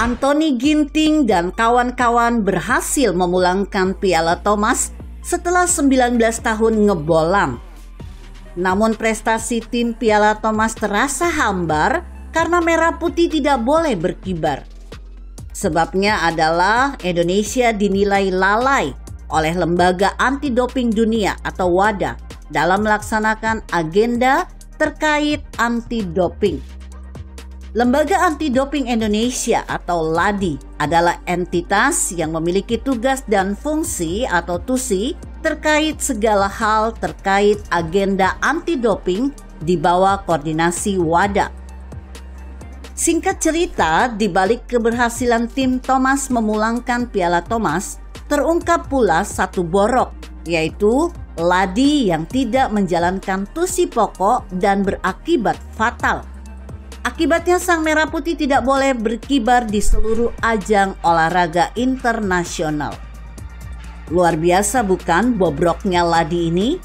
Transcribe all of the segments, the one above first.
Anthony Ginting dan kawan-kawan berhasil memulangkan Piala Thomas setelah 19 tahun ngebolam. Namun prestasi tim Piala Thomas terasa hambar karena merah putih tidak boleh berkibar. Sebabnya adalah Indonesia dinilai lalai oleh Lembaga Anti Doping Dunia atau WADA dalam melaksanakan agenda terkait anti doping. Lembaga Anti Doping Indonesia atau LADI adalah entitas yang memiliki tugas dan fungsi atau TUSI terkait segala hal terkait agenda anti doping di bawah koordinasi WADA. Singkat cerita, di balik keberhasilan tim Thomas memulangkan Piala Thomas, terungkap pula satu borok, yaitu Ladi yang tidak menjalankan tusi pokok dan berakibat fatal. Akibatnya Sang Merah Putih tidak boleh berkibar di seluruh ajang olahraga internasional. Luar biasa bukan bobroknya Ladi ini?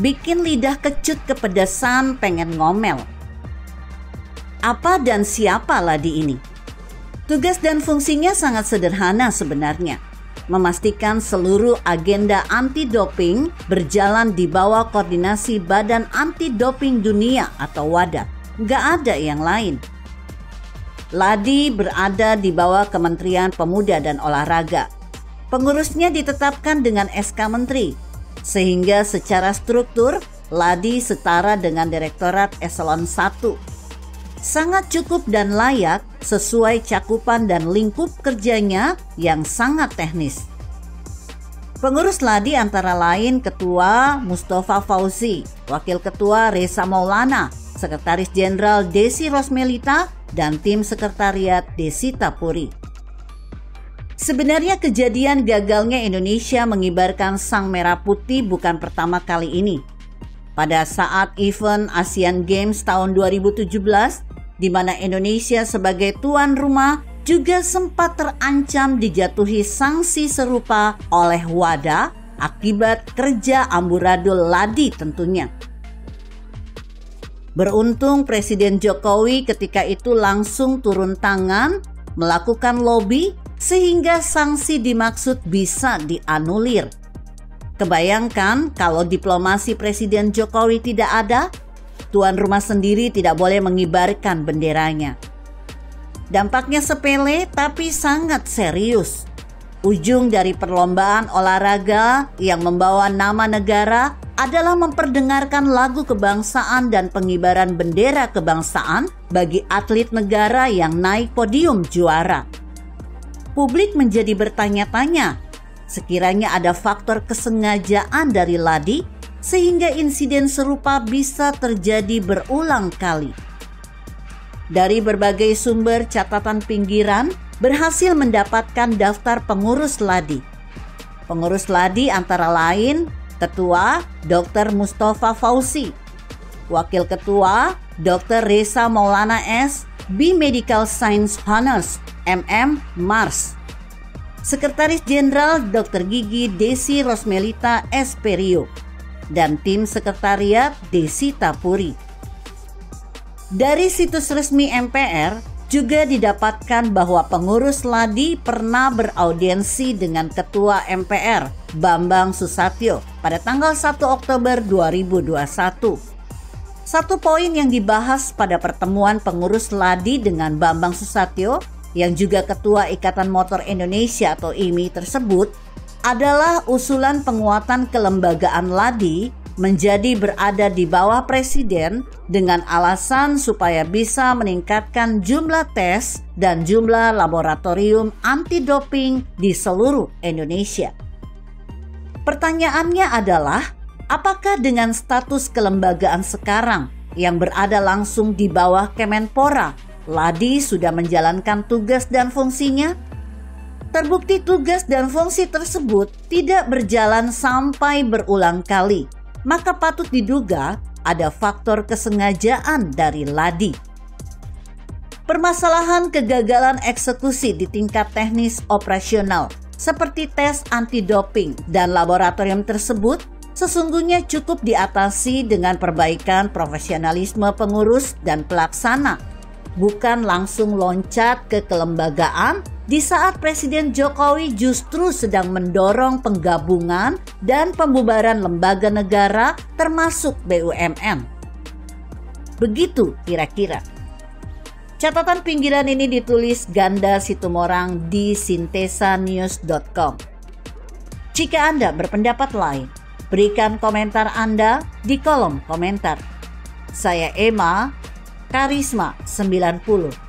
Bikin lidah kecut kepedesan pengen ngomel. Apa dan siapa Ladi ini? Tugas dan fungsinya sangat sederhana sebenarnya. Memastikan seluruh agenda anti doping berjalan di bawah koordinasi Badan Anti Doping Dunia atau WADA nggak ada yang lain. Ladi berada di bawah Kementerian Pemuda dan Olahraga. Pengurusnya ditetapkan dengan SK Menteri, sehingga secara struktur Ladi setara dengan Direktorat Eselon 1. Sangat cukup dan layak sesuai cakupan dan lingkup kerjanya yang sangat teknis. Pengurus Ladi antara lain Ketua Mustafa Fauzi, Wakil Ketua Reza Maulana, Sekretaris Jenderal Desi Rosmelita, dan tim sekretariat Desi Tapuri. Sebenarnya kejadian gagalnya Indonesia mengibarkan sang merah putih bukan pertama kali ini. Pada saat event Asian Games tahun 2017, di mana Indonesia sebagai tuan rumah juga sempat terancam dijatuhi sanksi serupa oleh WADA akibat kerja amburadul Ladi tentunya. Beruntung Presiden Jokowi ketika itu langsung turun tangan melakukan lobby sehingga sanksi dimaksud bisa dianulir. Kebayangkan kalau diplomasi Presiden Jokowi tidak ada, tuan rumah sendiri tidak boleh mengibarkan benderanya. Dampaknya sepele tapi sangat serius. Ujung dari perlombaan olahraga yang membawa nama negara adalah memperdengarkan lagu kebangsaan dan pengibaran bendera kebangsaan bagi atlet negara yang naik podium juara. Publik menjadi bertanya-tanya, sekiranya ada faktor kesengajaan dari Ladi sehingga insiden serupa bisa terjadi berulang kali. Dari berbagai sumber catatan pinggiran berhasil mendapatkan daftar pengurus Ladi. Pengurus Ladi antara lain Ketua Dr. Mustafa Fauzi, Wakil Ketua Dr. Reza Maulana S. B Medical Science Honors MM Mars. Sekretaris Jenderal Dr. Gigi Desi Rosmelita S. Perio dan tim sekretariat Desi Tapuri. Dari situs resmi MPR, juga didapatkan bahwa pengurus Ladi pernah beraudiensi dengan Ketua MPR Bambang Susatyo pada tanggal 1 Oktober 2021. Satu poin yang dibahas pada pertemuan pengurus Ladi dengan Bambang Susatyo yang juga Ketua Ikatan Motor Indonesia atau IMI tersebut adalah usulan penguatan kelembagaan Ladi menjadi berada di bawah presiden dengan alasan supaya bisa meningkatkan jumlah tes dan jumlah laboratorium anti doping di seluruh Indonesia. Pertanyaannya adalah, apakah dengan status kelembagaan sekarang yang berada langsung di bawah Kemenpora, Ladi sudah menjalankan tugas dan fungsinya? Terbukti tugas dan fungsi tersebut tidak berjalan sampai berulang kali maka patut diduga ada faktor kesengajaan dari Ladi. Permasalahan kegagalan eksekusi di tingkat teknis operasional seperti tes anti-doping dan laboratorium tersebut sesungguhnya cukup diatasi dengan perbaikan profesionalisme pengurus dan pelaksana bukan langsung loncat ke kelembagaan di saat Presiden Jokowi justru sedang mendorong penggabungan dan pembubaran lembaga negara termasuk BUMN. Begitu kira-kira. Catatan pinggiran ini ditulis Ganda Situmorang di sintesanews.com. Jika Anda berpendapat lain, berikan komentar Anda di kolom komentar. Saya Emma, Karisma 90.